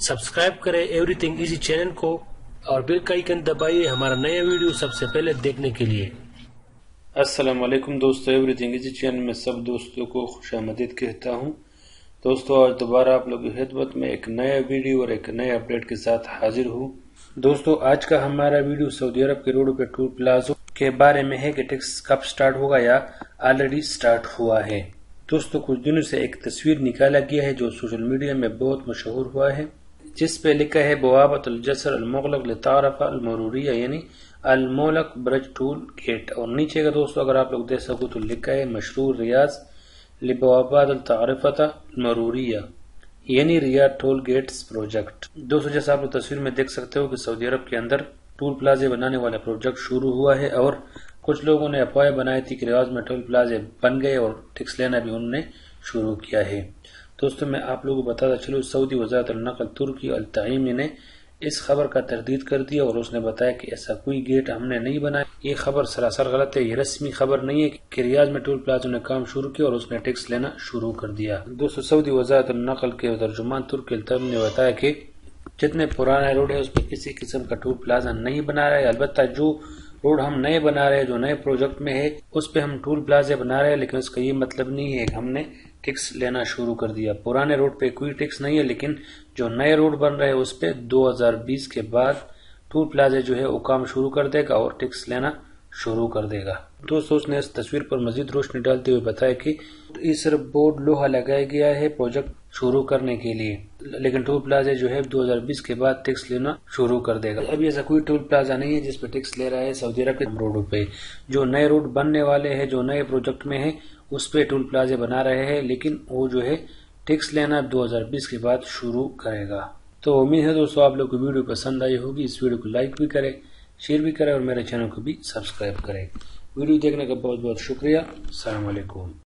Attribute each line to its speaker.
Speaker 1: Subscribe کریں every thing easy channel کو اور بل کا آئیکن دبائیے ہمارا نیا ویڈیو سب سے پہلے دیکھنے کے لیے۔
Speaker 2: السلام علیکم دوستو ایوری تھنگ ایزی چینل میں سب دوستوں کو خوش آمدید کہتا ہوں۔ دوستو، آج دوبارہ آپ لوگ کی خدمت میں ایک نیا ویڈیو اور ایک نئے اپڈیٹ کے ساتھ حاضر ہوں۔ دوستو، آج کا ہمارا ویڈیو سعودی عرب کے روڈ پہ ٹور پلازو کے بارے میں ہے کہ ٹیکس کب سٹارٹ ہوگا یا آلریڈی سٹارٹ ہوا ہے۔ دوستو، کچھ دنوں سے ایک تصویر نکالا گیا ہے جو سوشل میڈیا میں بہت مشہور ہوا ہے۔ جس پہ لکھا ہے بوابت الجسر المغلق لطارف المروریہ یعنی المولک برج ٹول گیٹ۔ اور نیچے کا دوستو، اگر آپ لوگ دیکھ سکو تو لکھا ہے مشہور ریاض لبوابات التعرفت المروریہ یعنی ریاض ٹول گیٹس پروجیکٹ۔ دوستو، جیسا آپ لوگ تصویر میں دیکھ سکتے ہو کہ سعودی عرب کے اندر ٹول پلازے بنانے والا پروجیکٹ شروع ہوا ہے، اور کچھ لوگوں نے افواہیں بنائی تھی کہ ریاض میں ٹول پلازے بن گئے اور ٹیکس لینا بھی انہوں نے شروع کیا ہے۔ دوستو میں آپ لوگوں کو بتاتا چلو سعودی وزارت النقل ترکی التعیمی نے اس خبر کا تردید کر دیا اور اس نے بتایا کہ ایسا کوئی گیٹ ہم نے نہیں بنایا۔ یہ خبر سراسر غلط ہے، یہ رسمی خبر نہیں ہے کہ ریاض میں ٹول پلازوں نے کام شروع کیا اور اس نے ٹیکس لینا شروع کر دیا۔ دوستو، سعودی وزارت النقل کے ترجمان ترکی التعیمی نے بتایا کہ جتنے پرانے روڈ ہے اس پہ کسی قسم کا ٹول پلازا نہیں بنا رہا ہے۔ البتہ جو روڈ ہم نئے بنا رہے جو نئے پروجیکٹ میں ہے، اس پہ ہم ٹول پلازے بنا رہے ہیں، لیکن اس کا یہ مطلب نہیں ہے کہ ہم نے ٹیکس لینا شروع کر دیا۔ پرانے روڈ پہ کوئی ٹیکس نہیں ہے، لیکن جو نئے روڈ بن رہے اس پہ دو ہزار بیس کے بعد ٹول پلازے جو ہے، وہ کام شروع کر دے گا اور ٹیکس لینا شروع کر دے گا۔ دوستو اس نے اس تصویر پر مزید روشنی ڈالتے ہوئے بتایا کہ اس بورڈ لوہا لگایا گیا ہے پروجیکٹ شروع کرنے کے لیے۔ لیکن ٹول پلازا جو ہے دو ہزار بیس کے بعد ٹیکس لینا شروع کر دے گا۔ ابھی ایسا کوئی ٹول پلازا نہیں ہے جس پہ ٹیکس لے رہا ہے سعودی عرب کے روڈوں پہ۔ جو نئے روڈ بننے والے ہیں، جو نئے پروجیکٹ میں ہیں، اس پہ ٹول پلازے بنا رہے ہیں، لیکن وہ جو ہے ٹیکس لینا دو ہزار بیس کے بعد شروع کرے گا۔ تو امید ہے دوستو آپ لوگ کو ویڈیو پسند آئی ہوگی۔ اس ویڈیو کو لائک بھی کرے شیئر بھی کریں اور میرے چینل کو بھی سبسکرائب کرے ویڈیو دیکھنے کا بہت بہت شکریہ۔ السلام علیکم۔